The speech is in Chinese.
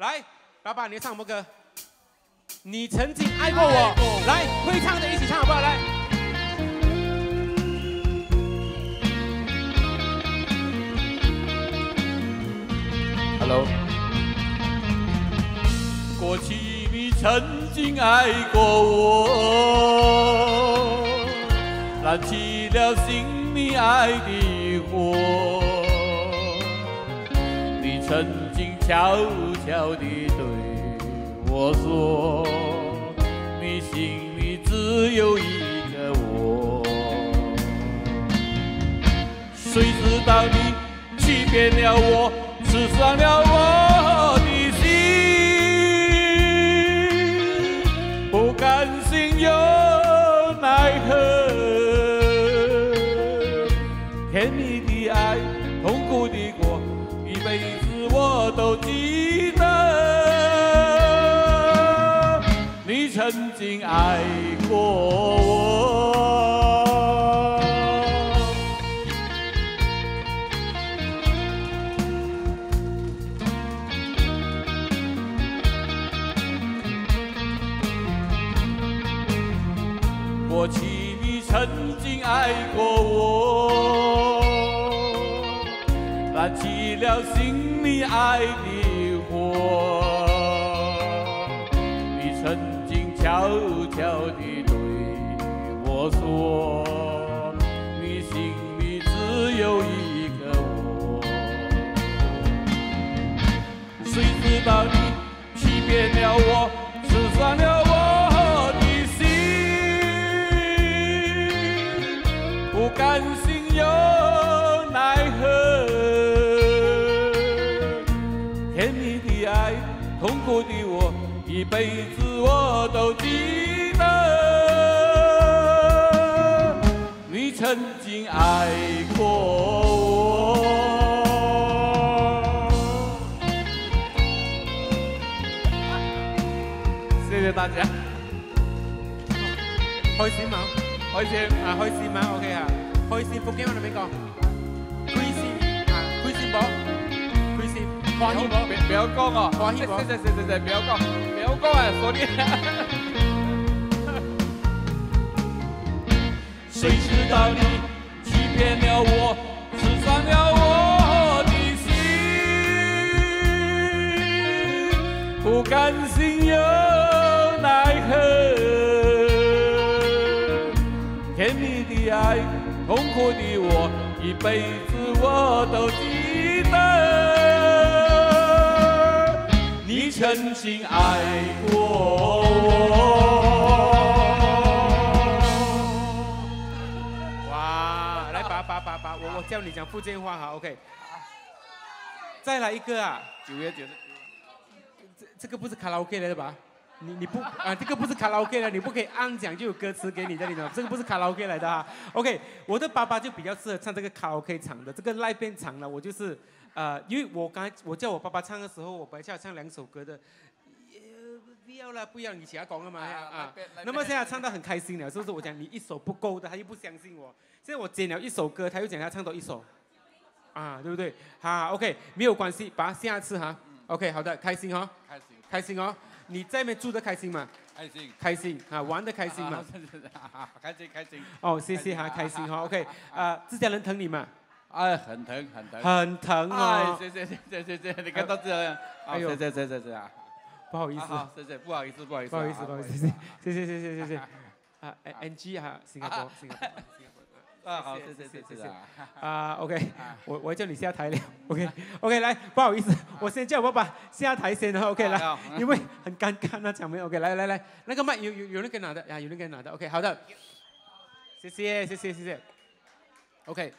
来，老板，你唱什么歌？你曾经爱过我。来，会唱的一起唱好不好？来，Hello。过去你曾经爱过我，燃起了心里爱的火。曾经悄悄地对我说，你心里只有一个我。谁知道你欺骗了我，刺伤了我的心，不甘心又奈何？甜蜜。每我都记得，你曾经爱过我。过去你曾经爱过我。燃起了心里爱的火，你曾经悄悄地对我说，你心。一辈子我都记得，你曾经爱过我。谢谢大家。开心吗？开心啊？开心吗？OK 啊？开心福建哪里没讲？不要讲哦，不要讲，是是是是是，不要讲，不要讲啊，说你。谁知道你欺骗了我，刺伤了我的心，不甘心又奈何，甜蜜的爱，痛苦的我，一辈子我都记。我。曾经哇！来，爸爸，爸爸，我我叫你讲福建话哈，OK。再来一个啊，九月九日。这这个不是卡拉 OK 来的吧？你你不啊，这个不是卡拉 OK 的，你不可以按讲就有歌词给你的，你呢，这个不是卡拉 OK 来的哈，OK。我的爸爸就比较适合唱这个卡拉 OK 唱的，这个 live 变长了，我就是。啊，因为我刚才我叫我爸爸唱的时候，我本来要唱两首歌的，不要了，不要你其他讲了嘛，啊。那么现在唱得很开心了，是不是？我讲你一首不够的，他又不相信我。现在我剪了一首歌，他又讲他唱到一首，啊，对不对？好，OK，没有关系，把下次哈，OK，好的，开心哈，开心，开心哦，你在那边住的开心吗？开心，开心啊，玩的开心吗？开心，开心，哦谢谢哈，开心哈，OK，啊，自家人疼你嘛。哎，很疼，很疼，很疼啊！谢谢，谢谢，谢谢，你看到这？样，哎呦，这这这这啊！不好意思，谢谢，不好意思，不好意思，不好意思，不好意思，谢谢，谢谢，谢谢，啊，NG 哈，新加坡，新加坡，啊，好，谢谢，谢谢，啊，OK，我我叫你下台了，OK，OK，来，不好意思，我先叫我把下台先，OK，来，因为很尴尬那场面，OK，来来来，那个麦有有有那个拿的，啊，有人个拿的，OK，好的，谢谢，谢谢，谢谢，OK。